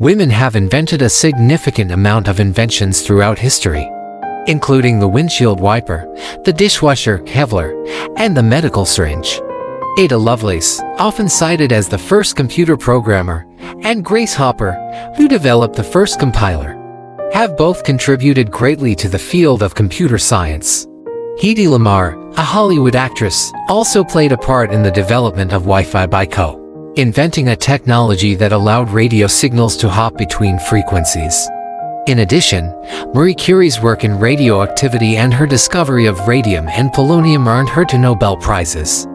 women have invented a significant amount of inventions throughout history, including the windshield wiper, the dishwasher Kevlar, and the medical syringe. Ada Lovelace, often cited as the first computer programmer, and Grace Hopper, who developed the first compiler, have both contributed greatly to the field of computer science. Hedy Lamarr, a Hollywood actress, also played a part in the development of Wi-Fi by Co, inventing a technology that allowed radio signals to hop between frequencies. In addition, Marie Curie's work in radioactivity and her discovery of radium and polonium earned her two Nobel Prizes.